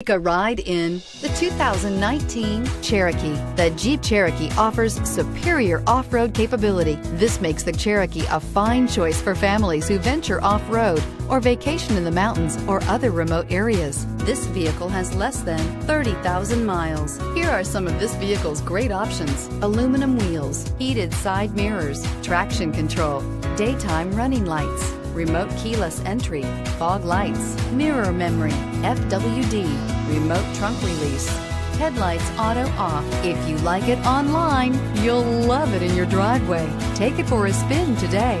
Take a ride in the 2019 Cherokee. The Jeep Cherokee offers superior off road capability. This makes the Cherokee a fine choice for families who venture off road or vacation in the mountains or other remote areas. This vehicle has less than 30,000 miles. Here are some of this vehicle's great options aluminum wheels, heated side mirrors, traction control, daytime running lights remote keyless entry, fog lights, mirror memory, FWD, remote trunk release, headlights auto off. If you like it online, you'll love it in your driveway. Take it for a spin today.